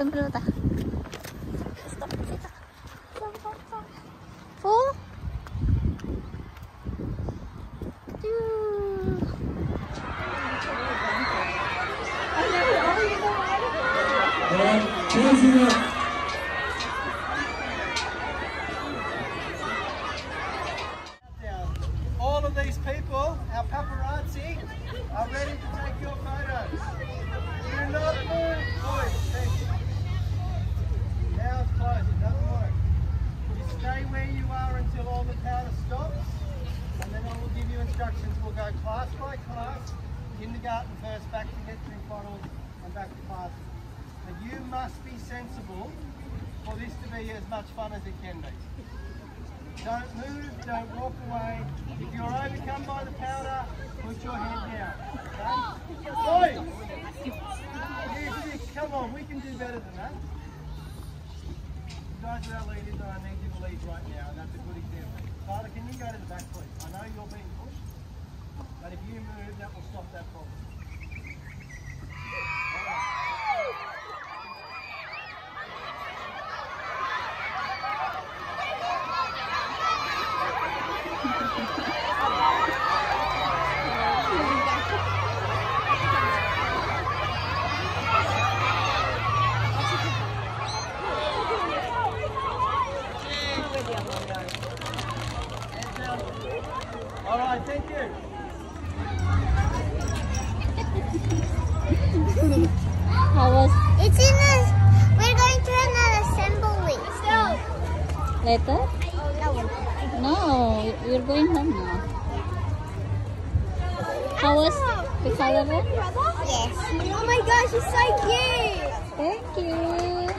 좀 흐르다 full 네, 고맙습니다. all of these people, our paparazzi, are ready to take your photos. Do not move. Boys, closed it doesn't work you stay where you are until all the powder stops and then I will give you instructions we'll go class by class kindergarten first back to entering bottles and back to class but you must be sensible for this to be as much fun as it can be don't move, don't walk away. If you're overcome by the powder, put your head down. Okay? Boys! Come on, we can do better than that. You guys are our leaders I need you to lead right now, and that's a good example. Tyler, can you go to the back, please? I know you're being pushed, but if you move, that will stop that problem. All right, thank you. How was It's in this. We're going to another assembly. So, later? no. No, we're going home now. How was the color run? Yes. Oh my gosh, it's so cute. Thank you.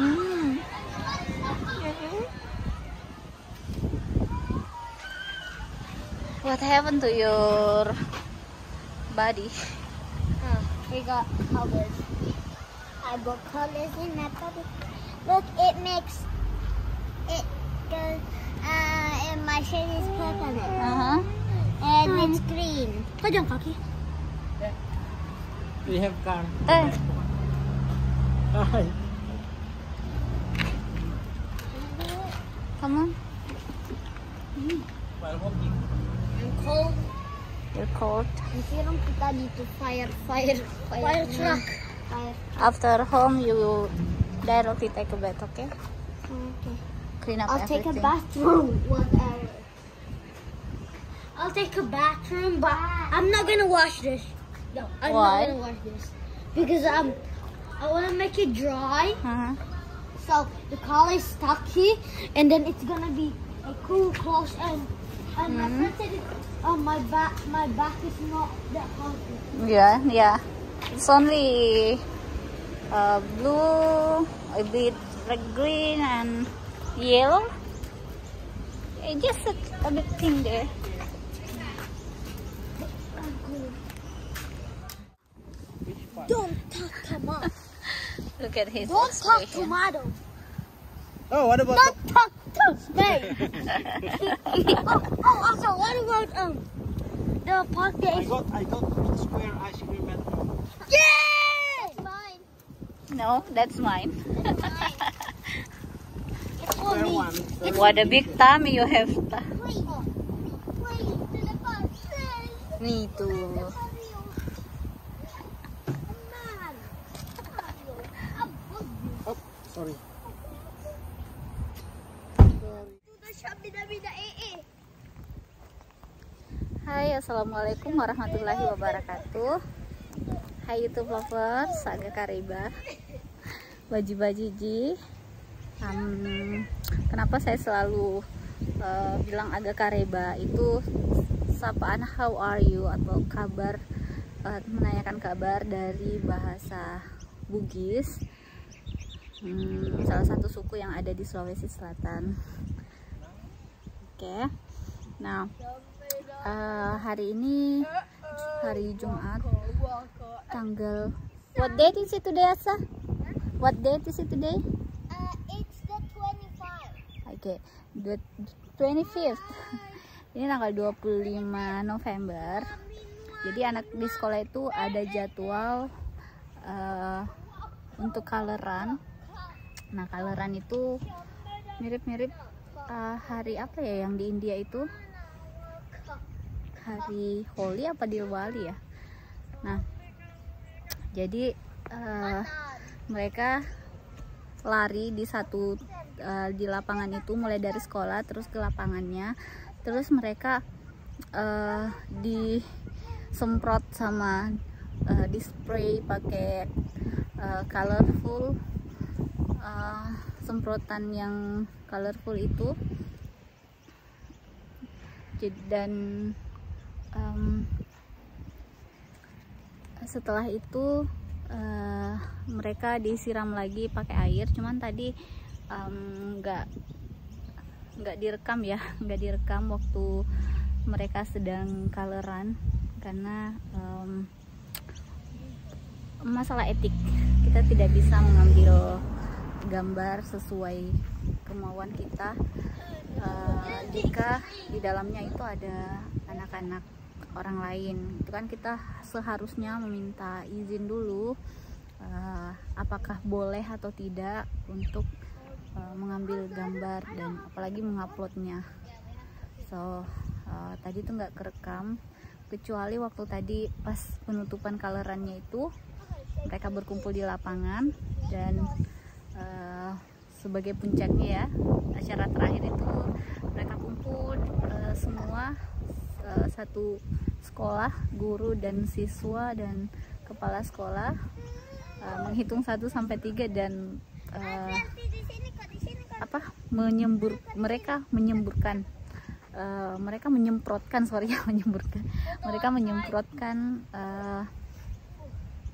Mm. What happened to your body? Oh, we got colors. I got colors in that bubble. Look, it makes it goes. Uh, and my shirt is purple Uh-huh. and it's green. Pajang kaki. We have car. Eh, Hi. come on. While walking. I'm cold. You're cold. Sekarang kita dito fire, fire, fire, fire truck. Fire. After home, you directly take a bath, okay? Okay. Clean up I'll take a everything. bathroom. Whatever. I'll take a bathroom, but I'm not gonna wash this. No, I'm Why? not gonna wash this because um, I want to make it dry. Uh-huh. So the collar is stuck here, and then it's gonna be a cool close and and my friend said it, uh, my back my back is not that hard. Yeah, yeah. It's only uh, blue, a bit red, green, and yellow. Eh, just a, a bit thing there. Don't talk tomato. Look at his Don't talk expression. tomato. Oh, what about Don't talk to oh, oh, also, what about um the park I got I got square ice cream at home. Yeah! That's mine. No, that's mine. It's for Square me. one. It's what a big tummy you have. Wait, wait, to the park. Me too. Oh, sorry. Hai, assalamualaikum warahmatullahi wabarakatuh. Hai YouTube lovers, Saga Kariba, Baji-bajiji. Um, kenapa saya selalu uh, bilang agak Kareba itu sapaan how are you? Atau kabar uh, menanyakan kabar dari bahasa Bugis. Hmm, salah satu suku yang ada di Sulawesi Selatan oke nah uh, hari ini hari Jumat tanggal what date is it today Asa? what date is it today? Uh, it's the 25. Oke, the 25th. Ini tanggal 25 November. Jadi anak di sekolah itu ada jadwal uh, untuk coloran. Nah, coloran itu mirip-mirip uh, hari apa ya yang di India itu? Hari Holi apa Diwali ya? Nah, jadi uh, mereka lari di satu uh, di lapangan itu mulai dari sekolah terus ke lapangannya terus mereka uh, disemprot sama uh, di spray pakai uh, colorful semprotan yang colorful itu. Dan um, setelah itu uh, mereka disiram lagi pakai air. Cuman tadi nggak um, nggak direkam ya nggak direkam waktu mereka sedang kaleran karena um, masalah etik. Kita tidak bisa mengambil gambar sesuai kemauan kita. Uh, jika di dalamnya itu ada anak-anak orang lain itu kan kita seharusnya meminta izin dulu uh, apakah boleh atau tidak untuk uh, mengambil gambar dan apalagi menguploadnya. So uh, tadi tuh nggak kerekam kecuali waktu tadi pas penutupan kalerannya itu mereka berkumpul di lapangan dan uh, sebagai puncaknya ya acara terakhir itu mereka kumpul uh, semua uh, satu sekolah guru dan siswa dan kepala sekolah uh, menghitung 1 sampai 3 dan uh, apa menyembur mereka menyemburkan uh, mereka menyemprotkan sorry ya menyemburkan. Mereka menyemprotkan uh,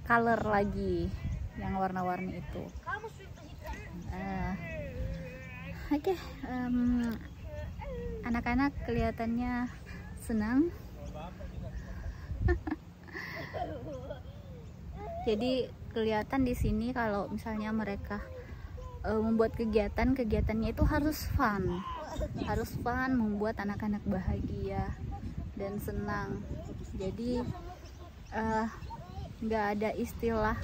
color lagi yang warna-warni itu uh, oke okay, um, anak-anak kelihatannya senang. Jadi kelihatan di sini kalau misalnya mereka uh, membuat kegiatan kegiatannya itu harus fun. Harus fun membuat anak-anak bahagia dan senang. Jadi nggak uh, ada istilah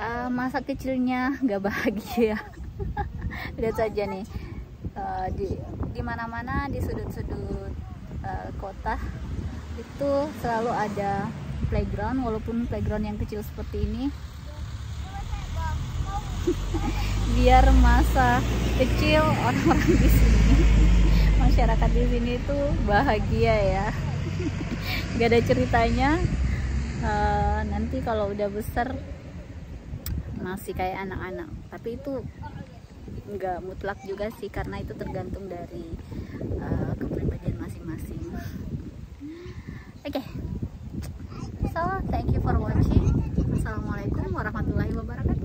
uh, masa kecilnya nggak bahagia. Lihat saja nih. Uh, di di mana-mana di sudut-sudut uh, kota itu selalu ada playground. Walaupun playground yang kecil seperti ini biar masa kecil orang-orang di sini masyarakat di sini itu bahagia ya. Gak ada ceritanya. Nanti kalau udah besar masih kayak anak-anak. Tapi itu nggak mutlak juga sih karena itu tergantung dari uh, kepribadian masing-masing. Oke. Okay. so thank you for watching. Assalamualaikum warahmatullahi wabarakatuh